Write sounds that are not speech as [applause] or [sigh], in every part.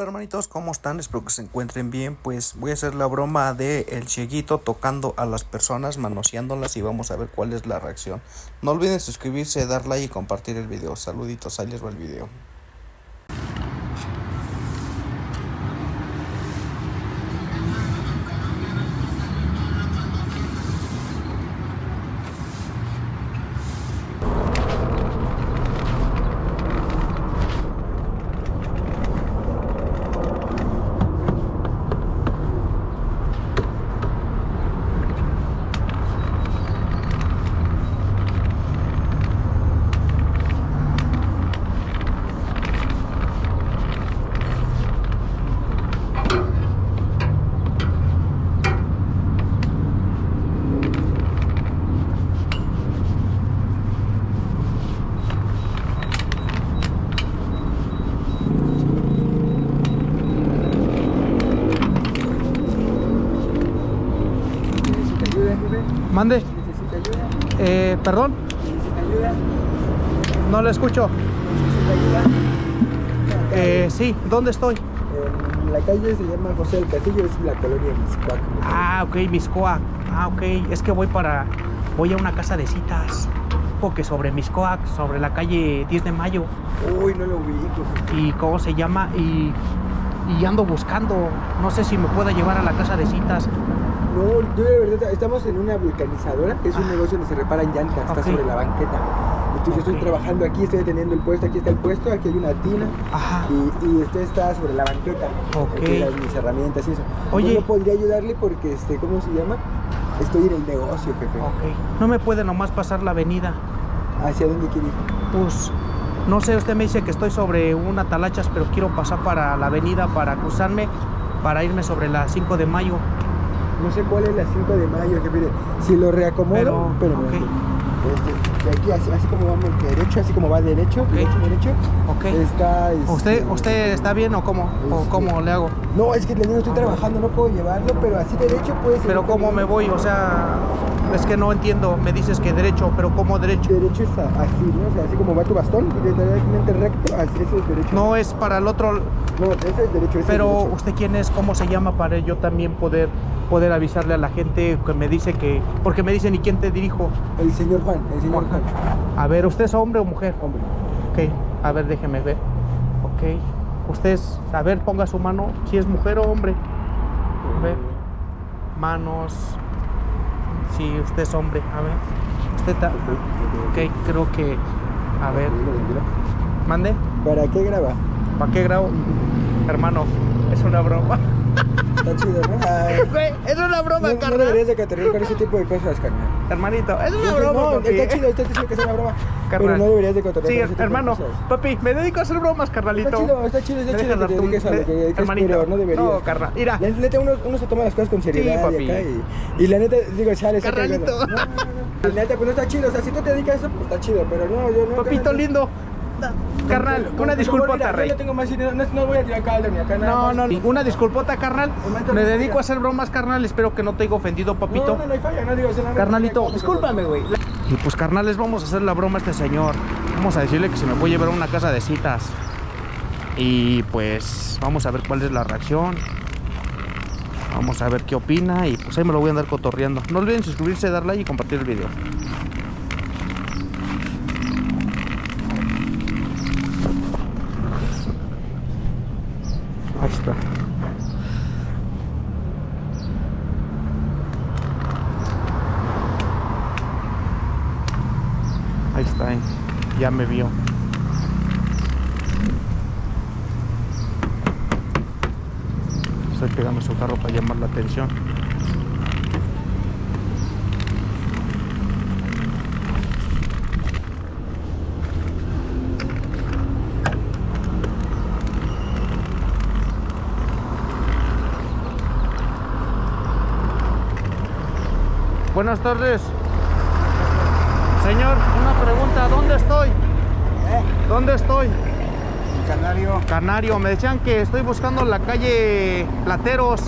Hola hermanitos, ¿cómo están? Espero que se encuentren bien. Pues voy a hacer la broma de el cieguito tocando a las personas, manoseándolas y vamos a ver cuál es la reacción. No olviden suscribirse, dar like y compartir el video. Saluditos, ahí les va el video. ¿Necesita ayuda, jefe? Mande. ¿Necesita ayuda? Eh, perdón, ¿Necesita ayuda? no le escucho. ¿Necesita ayuda? Eh, sí, ¿dónde estoy? En la calle se llama José del Castillo, es la colonia Miscuac. Ah, ok, Miscoac. Ah, ok. Es que voy para. Voy a una casa de citas. Que sobre Miscoac, sobre la calle 10 de mayo. Uy, no lo ubico. ¿Y cómo se llama? Y. Y ando buscando. No sé si me pueda llevar a la casa de citas. No, yo de verdad, estamos en una vulcanizadora, es un Ah. negocio donde se reparan llantas, está sobre la banqueta. Entonces yo estoy trabajando aquí, estoy teniendo el puesto, aquí está el puesto, aquí hay una tina Ajá. y, y usted está sobre la banqueta. Ok. Aquí las mis herramientas y eso. Oye. Yo no podría ayudarle porque, este, ¿cómo se llama? Estoy en el negocio, jefe. Ok. No me puede nomás pasar la avenida. ¿Hacia dónde quiere ir? Pues. No sé, usted me dice que estoy sobre una talachas, pero quiero pasar para la avenida para cruzarme, para irme sobre la 5 de mayo. No sé cuál es la 5 de mayo, jefe. Mire, Si lo reacomodo, Pero, espérame, ok. este, de aquí, así, así como va derecho, así como va derecho, derecho, derecho, Ok. está... este, ¿Usted, ¿Usted está bien o cómo? ¿O Este- cómo le hago? No, es que le digo, estoy trabajando, no puedo llevarlo, pero así derecho puede ser. Pero ¿cómo me voy? O sea, es que no entiendo. Me dices que derecho, pero ¿cómo derecho? Derecho es a- así, ¿no? O sea, así como va tu bastón, directamente recto, así, ese es derecho. No es para el otro, No, ese es derecho, ese pero es derecho. ¿usted quién es? ¿Cómo se llama para yo también poder poder avisarle a la gente que me dice que... Porque me dicen, ¿y quién te dirijo? El señor Juan, el señor Juan. A ver, ¿usted es hombre o mujer? Hombre. Ok, a ver, déjeme ver. Ok, usted es... A ver, ponga su mano, si es mujer o hombre. A ver, manos... Si usted es hombre, a ver. Usted está... Ok, creo que... A ver, mande. ¿Para qué graba? ¿Para qué grabo? Hermano, es una broma. Está chido, ¿no? Ay, [laughs] Güey, es una broma, no, no carnal. deberías de categorizar con ese tipo de cosas, carnal. Hermanito, es una Es que broma, no, papi. está chido, está chido que sea una broma. Carnal. Pero no deberías de cotorrear Sí, con ese tipo de hermano, cosas. papi, me dedico a hacer bromas, carnalito. Está chido, está chido, está ¿Me chido que te dediques a lo que, es, hermanito? pero no deberías. No, carnal, mira. La neta, uno, uno se toma las cosas con seriedad papi. y acá y, y la neta, digo, chale, Carnalito. No, no, no. La neta, pues no está chido, o sea, si tú te dedicas a eso, pues está chido, pero no, yo no. Papito carnal, Carnal, una disculpota, rey. Yo no tengo más dinero, no, no voy a tirar caldo ni acá nada No, más. no, una disculpota, carnal. Me dedico a hacer bromas, carnal. Espero que no te haya ofendido, papito. No, no, no hay falla, no digo, Carnalito, discúlpame, güey. Y pues, carnales, vamos a hacer la broma a este señor. Vamos a decirle que se me puede llevar a una casa de citas. Y pues, vamos a ver cuál es la reacción. Vamos a ver qué opina. Y pues ahí me lo voy a andar cotorreando. No olviden suscribirse, dar like y compartir el video. Está. Ahí está, eh. ya me vio. Estoy pegando su carro para llamar la atención. Buenas tardes. Señor, una pregunta, ¿dónde estoy? ¿Dónde estoy? Canario. Canario, me decían que estoy buscando la calle Plateros.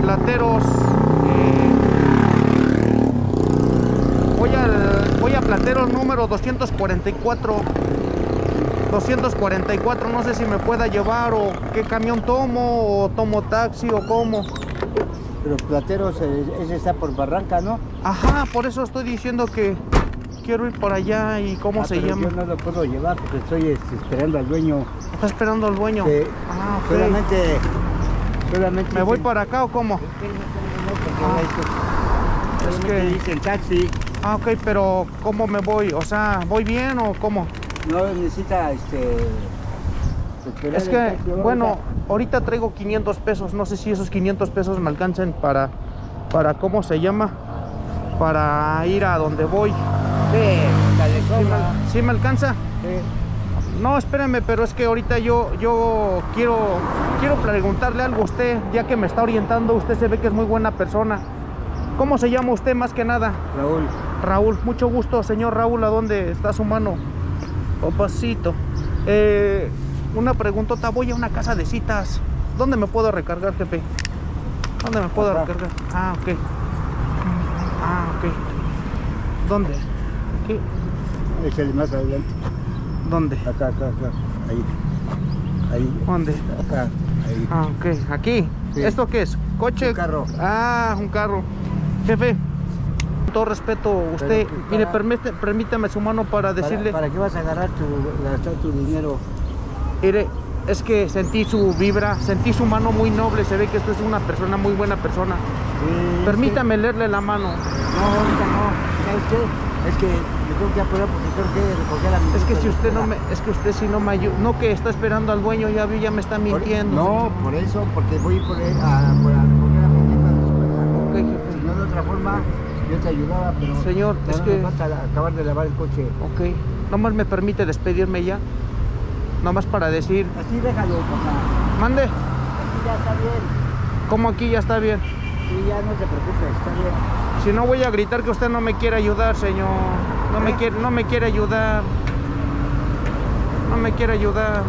Plateros. eh, voy, al, voy a Plateros número 244. 244, no sé si me pueda llevar o qué camión tomo o tomo taxi o cómo. Pero Plateros, eh, ese está por Barranca, ¿no? Ajá, por eso estoy diciendo que quiero ir por allá y cómo Ah, se pero llama. Yo no lo puedo llevar porque estoy este, esperando al dueño. Está esperando al dueño. Sí. Ah, ok. Solamente, solamente. ¿Me voy para acá o cómo? Ah. Es que- dicen taxi, Ah, ok, pero ¿cómo me voy? O sea, ¿voy bien o cómo? no necesita este. Es que, bueno, ahorita traigo 500 pesos. No sé si esos 500 pesos me alcancen para, para ¿cómo se llama? Para ir a donde voy. Sí, ¿Sí me, sí me alcanza? Sí. No, espérame, pero es que ahorita yo, yo quiero, quiero preguntarle algo a usted, ya que me está orientando. Usted se ve que es muy buena persona. ¿Cómo se llama usted más que nada? Raúl, Raúl, mucho gusto, señor Raúl, ¿a dónde está su mano? Papacito. Eh, una preguntota, voy a una casa de citas. ¿Dónde me puedo recargar, jefe? ¿Dónde me puedo Acá. recargar? Ah, ok. Ah, ok. ¿Dónde? ¿Qué? es el más adelante. ¿Dónde? Acá, acá, acá. Ahí. Ahí. ¿Dónde? Acá. Ahí. Ah, ok. ¿Aquí? Sí. ¿Esto qué es? ¿Coche? Un carro. Ah, un carro. Jefe, con todo respeto, usted, mire, para- permite- permítame su mano para decirle... ¿Para, ¿Para qué vas a agarrar tu, gastar tu dinero? Mire, es que sentí su vibra, sentí su mano muy noble, se ve que usted es una persona, muy buena persona. Sí, es Permítame leerle la mano. que- no, ahorita no. ¿Sabes qué? Es que me tengo que apurar porque tengo que recoger a mi Es que si la usted no me, es que usted si no me ayuda, no que está esperando al dueño, ya vi, ya me está Por- mintiendo. No, por eso, porque voy por él a, por a recoger a mi hijo de la escuela. Ok, jefe. Si no, de otra forma, yo te ayudaba, pero. Señor, es no que- me falta acabar de lavar el coche. Ok, nomás me permite despedirme ya. Nomás para decir, Así déjalo, papá. mande, Así ya está bien. como aquí ya está bien. Sí, ya no te preocupes, está bien. Si no voy a gritar que usted no me quiere ayudar, señor. No me ¿Eh? quiere, no me quiere ayudar. No me quiere ayudar.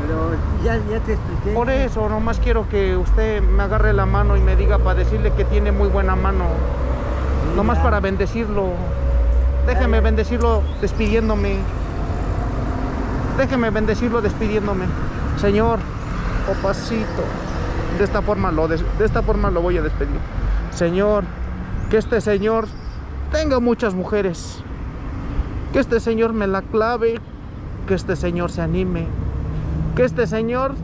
Pero ya, ya te expliqué. Por eso, nomás quiero que usted me agarre la mano y me diga para decirle que tiene muy buena mano. Sí, Nomás ya. para bendecirlo. Déjeme bendecirlo despidiéndome. Déjeme bendecirlo despidiéndome. Señor, papacito. De esta forma lo de esta forma lo voy a despedir. Señor, que este señor tenga muchas mujeres. Que este señor me la clave, que este señor se anime. Que este señor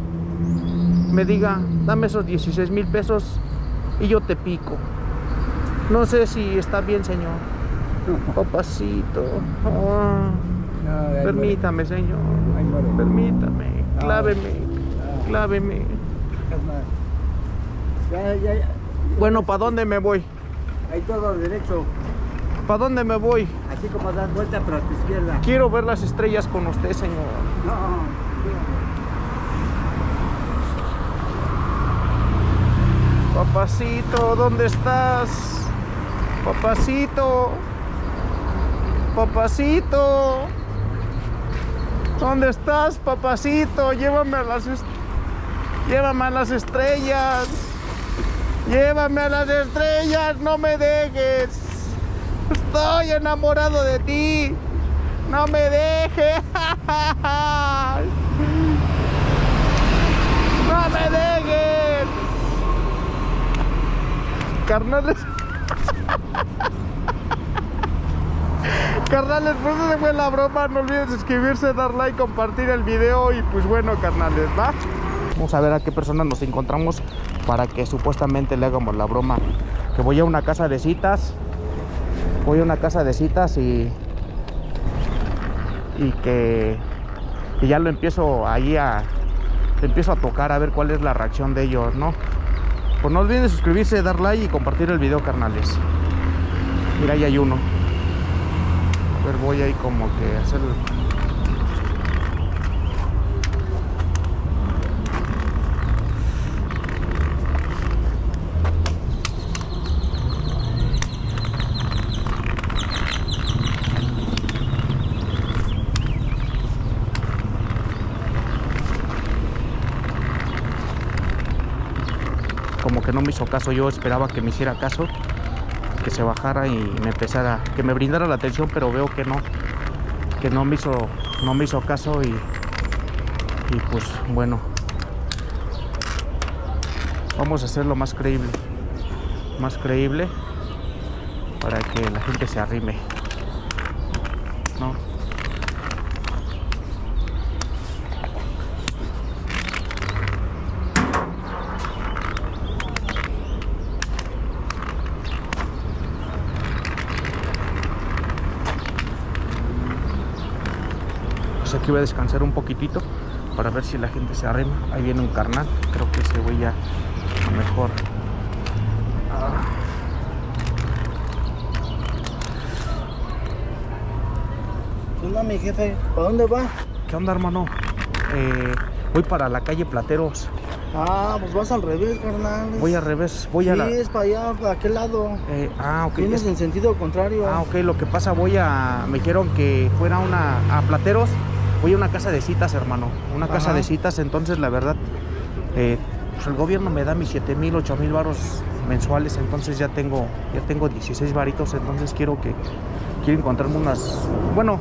me diga, dame esos 16 mil pesos y yo te pico. No sé si está bien, señor. Papacito. Ah, No, permítame, señor. ahí. Permítame. Ah. Cláveme. Ah, Cláveme. Ya, ya, ya. Bueno, ¿para dónde me voy? Ahí todo derecho. ¿Para dónde me voy? Así como das vuelta, pero a tu izquierda. Quiero ver las estrellas con usted, señor. No, Papacito, ¿dónde estás? Papacito. Papacito. ¿Dónde estás, papacito? Llévame a las Llévame a las estrellas. Llévame a las estrellas, no me dejes. Estoy enamorado de ti. No me dejes. [laughs] No me dejes. Carnales. [laughs] Carnales, pues esa fue la broma. No olvides suscribirse, dar like, compartir el video. Y pues bueno, carnales, ¿va? Vamos a ver a qué personas nos encontramos para que supuestamente le hagamos la broma. Que voy a una casa de citas. Voy a una casa de citas y. Y que. que ya lo empiezo ahí a. Empiezo a tocar a ver cuál es la reacción de ellos, ¿no? Pues no olviden suscribirse, dar like y compartir el video, carnales. Mira, ahí hay uno. Voy ahí como que a hacer... Como que no me hizo caso, yo esperaba que me hiciera caso, que se bajara y me empezara, que me brindara la atención, pero veo que no, que no me hizo, no me hizo caso y pues bueno, vamos a hacerlo más creíble. Más creíble para que la gente se arrime. ¿No? Pues aquí voy a descansar un poquitito para ver si la gente se arrima. Ahí viene un carnal. Creo que ese güey ya a lo mejor. Ah. ¿Qué onda, mi jefe? ¿Para dónde va? ¿Qué onda, hermano? Eh, voy para la calle Plateros. Ah, pues vas al revés, carnal. Voy al revés. Voy sí, a la. es para allá, para aquel lado. eh, ah, ok. Vienes es- en sentido contrario. Ah, ok, lo que pasa, voy a. Me dijeron que fuera una. A Plateros, voy a una casa de citas, hermano. Una casa de citas, entonces la verdad. eh, pues el gobierno me da mis 7 mil, 8 mil varos mensuales, entonces ya tengo, ya tengo 16 varitos, entonces quiero que. Quiero encontrarme unas. Bueno,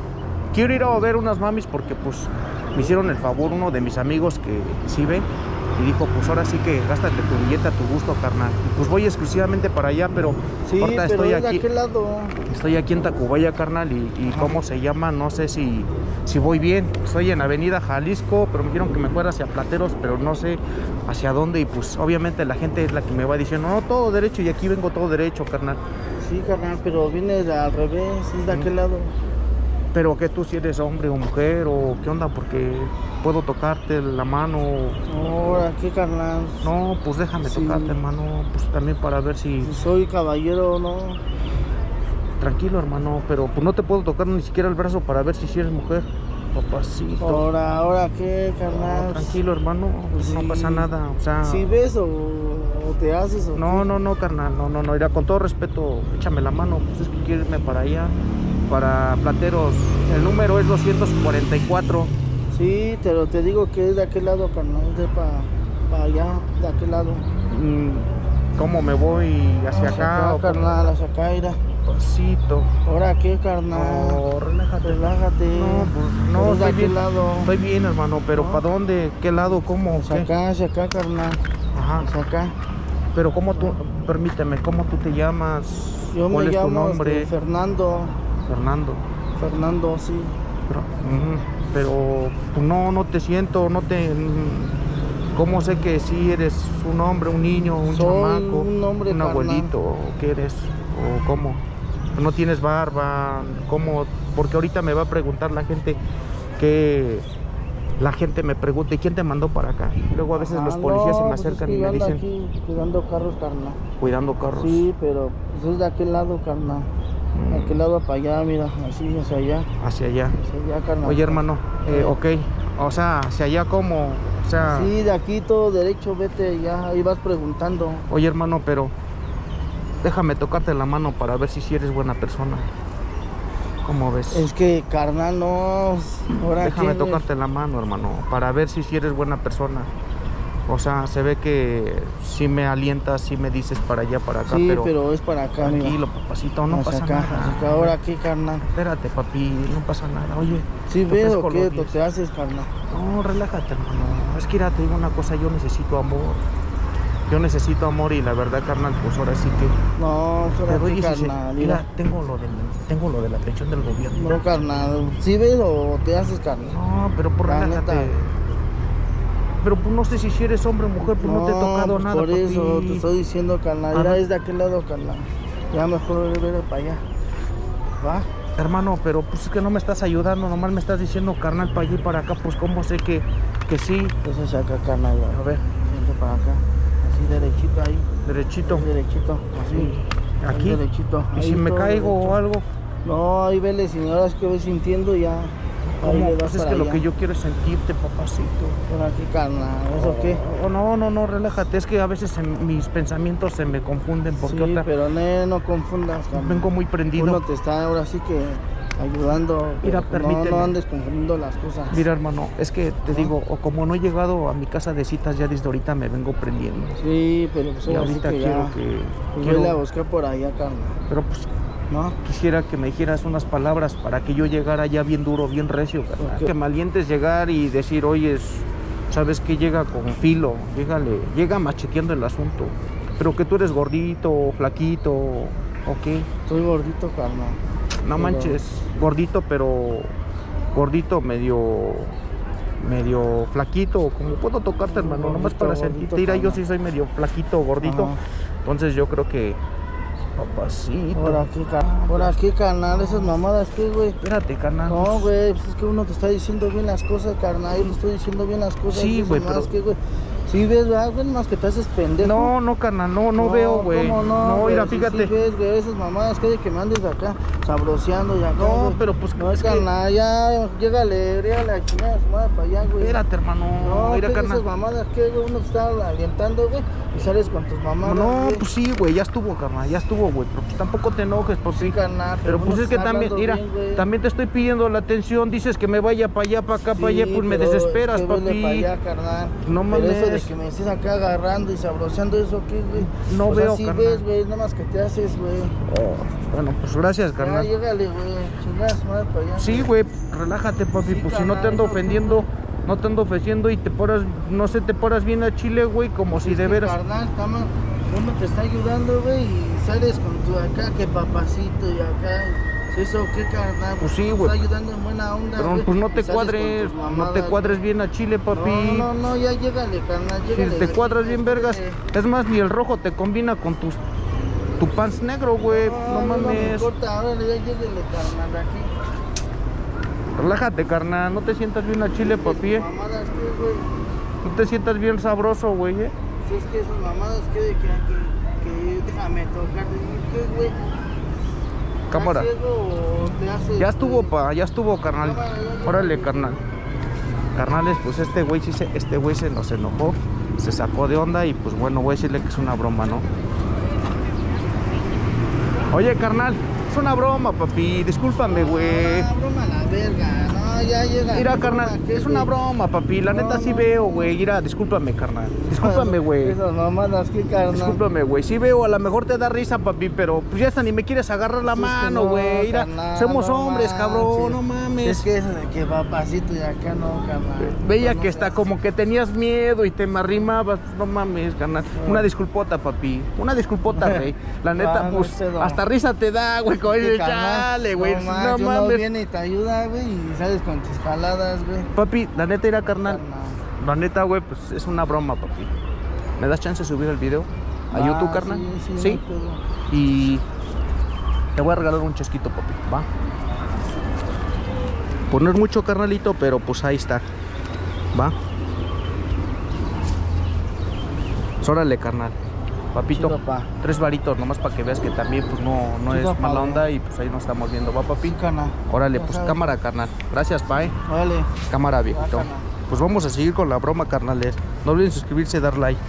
quiero ir a ver unas mamis porque, pues, me hicieron el favor uno de mis amigos que sí ve. Y dijo, pues ahora sí que gástate tu billete a tu gusto, carnal. Y pues voy exclusivamente para allá, pero sí, ahorita pero estoy aquí. aquel lado. Estoy aquí en Tacubaya, carnal, y, y cómo se llama, no sé si, si voy bien. Estoy en Avenida Jalisco, pero me dijeron que me fuera hacia Plateros, pero no sé hacia dónde. Y pues obviamente la gente es la que me va diciendo, no, todo derecho, y aquí vengo todo derecho, carnal. Sí, carnal, pero vienes al revés, es de aquel lado. Pero que tú si eres hombre o mujer, o qué onda, porque puedo tocarte la mano. Ahora, ¿qué, carnal? No, pues déjame Sí. tocarte, hermano, pues también para ver si... Si soy caballero, ¿no? Tranquilo, hermano, pero pues no te puedo tocar ni siquiera el brazo para ver si si eres mujer. Papacito. Ahora, ahora, ¿qué, No, carnal? tranquilo, hermano, pues no pasa nada, o sea... ¿Sí ves o, o te haces? O No, qué? no, no, carnal, no, no, no, mira, con todo respeto, échame la mano, pues es que quiero irme para allá, para Plateros, el número es 244, Sí, pero te digo que es de aquel lado, carnal, es de para allá, de aquel lado. Mm, ¿cómo me voy hacia acá? cómo? carnal, hacia acá, mira. Pasito. ¿Ahora qué, carnal? No, relájate. Relájate. No, pues, no, estoy aquel bien. lado. Estoy bien, hermano, pero No. ¿para dónde? ¿Qué lado? ¿Cómo? Hacia ¿Qué? acá, hacia acá, carnal. Ajá, Hacia acá. pero ¿cómo tú, permíteme, ¿cómo tú te llamas? Yo ¿Cuál me es tu llamo nombre? este, Fernando. Fernando. Fernando, sí. Pero, pero pues, no, no te siento, no te... ¿Cómo sé que sí eres un hombre, un niño, un Soy chamaco, un hombre, abuelito, o qué eres? ¿O cómo? No tienes barba, ¿cómo? Porque ahorita me va a preguntar la gente que... La gente me pregunta, ¿y quién te mandó para acá? Luego a veces los policías se me pues es acercan que y me dicen, aquí cuidando carros, carnal. cuidando carros. Sí, pero pues es de aquel lado, carnal. Mm, aquel lado para allá, mira, así, hacia allá. Hacia allá. Hacia allá, carnal. Oye, hermano, eh, ok. O sea, hacia allá como... O sea... Sí, de aquí todo derecho, vete ya, ahí vas preguntando. Oye, hermano, pero déjame tocarte la mano para ver si eres buena persona. ¿Cómo ves? Es que, carnal, no. Ahora déjame tocarte la mano, hermano, para ver si eres buena persona. O sea, se ve que sí me alientas, sí me dices para allá, para acá, Sí, pero, pero, es para acá, mira. tranquilo, papacito, no Hacia pasa acá, nada. acá. Ahora qué, carnal. Espérate, papi, no pasa nada. Oye, ¿Sí te ves o ofrezco qué? los ¿Lo diez. te haces, carnal? No, relájate, hermano. Es que mira, te digo una cosa, yo necesito amor. Yo necesito amor y la verdad, carnal, pues ahora sí que No, ahora 16. carnal. Mira, Mira. tengo lo, del, tengo lo de la pensión del gobierno. No, carnal. ¿Sí ves o te haces, carnal? No, pero por La relájate. neta. Pero pues no sé si eres hombre o mujer, pues no, te he tocado pues nada. Por eso papi. te estoy diciendo, carnal. Mira, es de aquel lado, carnal. Ya mejor ver para allá. ¿Va? Hermano, pero pues es que no me estás ayudando, nomás me estás diciendo carnal para allá y para acá, pues cómo sé que, que sí. Entonces acá, carnal. A ver, Siente para acá. Así derechito ahí. derechito. Ahí derechito. Así. Ahí Aquí. derechito. Y Ahí si me caigo derecho. o algo, No, ahí vele, señoras que ves sintiendo ya. Ahí Pues es que lo que yo quiero es sentirte, papacito. Por aquí, carnal. ¿Eso qué? Oh, no, no, no, relájate. Es que a veces mis pensamientos se me confunden porque Sí, otra- pero ne, no confundas, carnal. vengo muy prendido. Uno te está ahora sí que ayudando. Mira, no, permíteme. no andes confundiendo las cosas. Mira, hermano, es que te ¿No? digo, o como no he llegado a mi casa de citas, ya desde ahorita me vengo prendiendo. Sí, pero pues Y ahorita que quiero ya. que. Pues quiero- vele a buscar por allá, carnal. pero pues ¿No? quisiera que me dijeras unas palabras para que yo llegara ya bien duro, bien recio, carnal. Ok. Que me alientes llegar y decir, oye, es- sabes que llega con filo, llégale, llega macheteando el asunto. Pero que tú eres gordito, flaquito, ¿o qué? Estoy gordito, carnal. No Pero- manches, gordito, pero gordito medio medio flaquito, como puedo tocarte, hermano, nomás para sentirte. Mira, yo sí soy medio flaquito, gordito. Ajá. Entonces yo creo que papacito. Por aquí, carnal. Por aquí, carnal. Esas mamadas, ¿qué, güey? Espérate, carnal. No, güey, pues es que uno te está diciendo bien las cosas, carnal. Yo le estoy diciendo bien las cosas. Sí, güey, pero- que, güey. Sí, ves, ¿verdad, güey? Más que te haces pendejo. No, no, carnal, no, no, veo, güey. ¿cómo No, güey? mira, fíjate. Sí, ves, güey, esas mamadas que de que me andes acá sabroseando y acá. No, pero pues, No, es carnal, ya, llégale, llégale a chingada su madre para allá, güey. Espérate, hermano. No, mira, ¿qué carnal. esas mamadas que, güey? Uno está alientando, güey, y sales con tus mamadas. No, güey. pues sí, güey, ya estuvo, carnal, ya estuvo, güey. Pero pues tampoco te enojes, pues sí. Sí, carnal, Pero pues es que también, mira, bien, también te estoy pidiendo la atención, dices que me vaya para allá, para acá, para allá, pues me desesperas, es que papi. pa' allá, carnal. No Pero eso de mames. que me estés acá agarrando y sabroseando eso, ¿qué, güey? No Pues veo, así carnal. ves, güey, nada más que te haces, güey. Oh, bueno, pues gracias, Ya, carnal. llégale, güey, madre, para allá. Sí, güey, relájate, papi, Sí, pues si no te ando ofendiendo, no te ando ofendiendo y te poras, no sé, te poras bien a Chile, güey, como si Es de veras. Carnal, tama, uno te está ayudando, güey, y sales con tu acá, que papacito y acá. Eso, ¿qué carnal? Pues sí, Te güey. Está ayudando en buena onda. Pero pues no te cuadres, tus no te mamadas, cuadres bien a Chile, papi. No, no, no, ya llégale, carnal, Si llégale. te de aquí, cuadras bien vergas, es más, ni el rojo te combina con tus tu pants negro, güey. No, No me mames. importa, órale, ya llégale, carnal, aquí. Relájate, carnal. No te sientas bien a Chile, papi. eh. Mamadas, ¿qué, güey? No te sientas bien sabroso, güey. eh. Si es que esas mamadas, ¿qué? De que, que, que déjame tocarte, ¿qué, güey? Cámara. ¿Estás ciego o te haces, Ya estuvo, güey? pa, ya estuvo, carnal. Órale, carnal. Carnales, pues este güey sí se, este güey se nos enojó, se sacó de onda y pues bueno, voy a decirle que es una broma, ¿no? Oye, carnal, es una broma, papi, discúlpame, güey. Ah, broma la verga, no, ya llega. Mira, ¿qué carnal, es una broma, papi. La No, neta sí no, veo, güey. Mira, discúlpame, carnal. Discúlpame, güey. Esas mamadas, ¿qué, carnal? Discúlpame, güey. Sí veo, a lo mejor te da risa, papi, pero pues ya hasta ni me quieres agarrar la mano, no, güey. Mira, carnal, somos hombres, cabrón, no mames. Es que eso de que papacito y acá no, carnal. Veía que está seas- como que tenías miedo y te me arrimabas. No mames, carnal. Una disculpota, papi. Una disculpota, [laughs] güey. La neta, pues, no. hasta risa te da, güey. Con carnal, chale, güey. No, mames. viene y te ayuda, güey, y sales con tus jaladas, güey. Papi, la neta era carnal. Carnal. La neta, güey, pues es una broma, papi. ¿Me das chance de subir el video a Ah, YouTube, carnal? Sí, sí. no pedo. Y te voy a regalar un chesquito, papi, ¿va? Pues no es mucho, carnalito, pero pues ahí está. ¿Va? Pues órale, carnal. Papito, tres varitos, nomás para que veas que también pues no, no es mala onda y pues ahí nos estamos viendo, ¿va, papi? Sí. Órale, pues cámara, carnal. Gracias, pa, eh. Órale. Cámara, viejito. Pues vamos a seguir con la broma, carnales. No olviden suscribirse y dar like.